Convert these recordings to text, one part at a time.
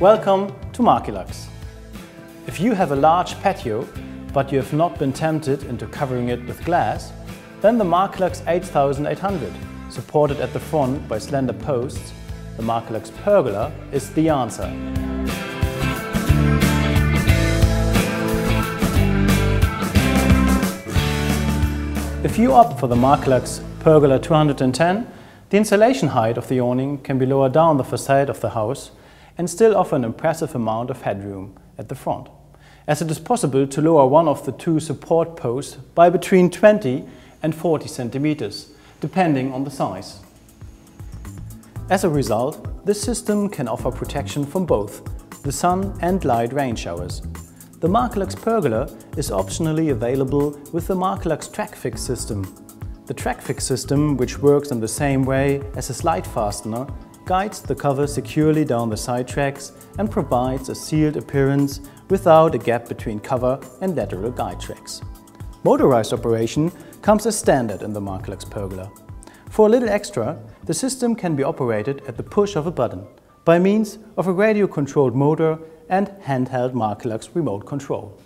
Welcome to Markilux. If you have a large patio, but you have not been tempted into covering it with glass, then the Markilux 8800, supported at the front by slender posts, the Markilux Pergola, is the answer. If you opt for the Markilux Pergola 210, the installation height of the awning can be lowered down the facade of the house and still offer an impressive amount of headroom at the front, as it is possible to lower one of the two support posts by between 20 and 40 centimeters, depending on the size. As a result, this system can offer protection from both the sun and light rain showers, the Markilux Pergola is optionally available with the Markilux TrackFix system. The TrackFix system, which works in the same way as a slide fastener, guides the cover securely down the side tracks and provides a sealed appearance without a gap between cover and lateral guide tracks. Motorized operation comes as standard in the Markilux Pergola. For a little extra, the system can be operated at the push of a button by means of a radio-controlled motor and handheld Markilux remote control.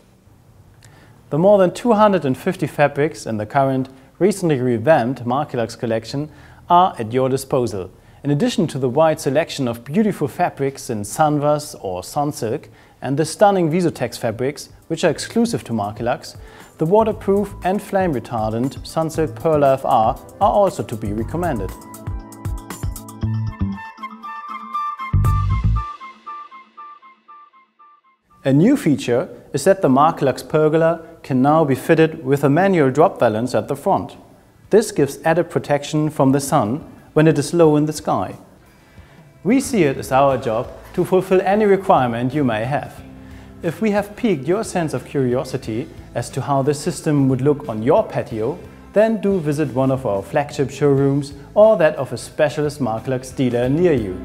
The more than 250 fabrics in the current, recently revamped Markilux collection are at your disposal. In addition to the wide selection of beautiful fabrics in Sunvas or Sunsilk and the stunning Visotex fabrics, which are exclusive to Markilux, the waterproof and flame retardant Sunsilk Perla FR are also to be recommended. A new feature is that the Markilux Pergola can now be fitted with a manual drop valance at the front. This gives added protection from the sun when it is low in the sky. We see it as our job to fulfill any requirement you may have. If we have piqued your sense of curiosity as to how this system would look on your patio, then do visit one of our flagship showrooms or that of a specialist Markilux dealer near you.